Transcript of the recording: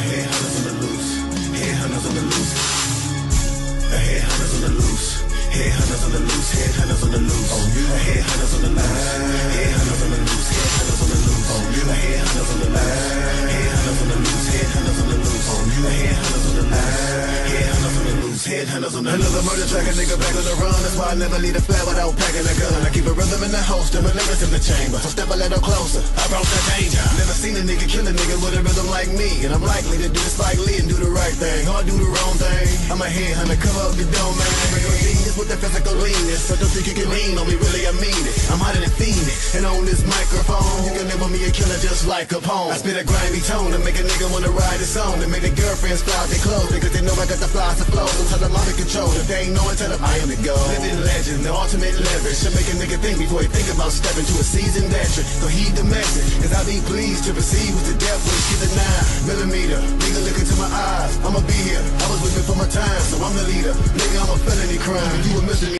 Headhunters on the loose. Headhunters on the loose. Headhunters on the loose. Headhunters on the loose. Headhunters on the loose. Oh, you. The headhunters on the loose. Loose, headhunters on the. Another murder track, a nigga back on the run. That's why I never leave a flat without packing a gun. I keep a rhythm in the holster, my lyrics in the chamber. So step a little closer. I brought the danger. Never seen a nigga kill a nigga with a rhythm like me. And I'm likely to do this like Lee and do the right thing. Or do the wrong thing. I'm a headhunter, come up the dome, man. Real genius with the physical leanness. So don't think you can lean on me, really, I mean it. I'm hotter than Phoenix. And on this microphone, can me a killer just like Capone. I spit a grimy tone to make a nigga wanna ride his own. To make the girlfriends fly their clothes. Because they know I got the flies to flow. So tell them I'm in control. If they ain't know tell them I am the go. Living legend, the ultimate leverage. Should make a nigga think before he think about stepping to a seasoned veteran. So heed the message. Cause I be pleased to proceed with the death wish. Get the nine millimeter. Nigga look into my eyes. I'ma be here. I was with me for my time. So I'm the leader. Nigga, I'm a felony crime. You a misdemeanor.